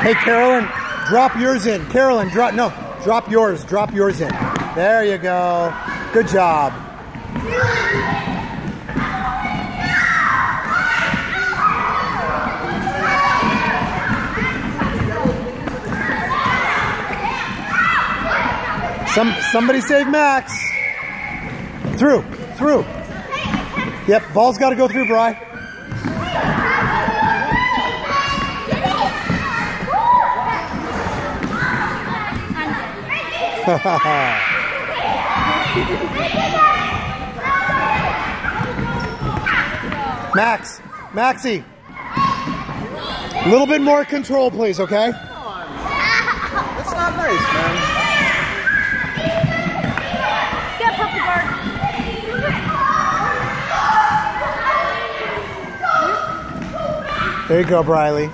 Hey, Carolyn, drop yours in. Carolyn, drop, no, drop yours. Drop yours in. There you go. Good job. Some somebody save Max. Through, through. Yep, ball's got to go through, Bry. Max, Maxie. A little bit more control, please, okay? That's not nice, man. Get purple guard. There you go, Briley.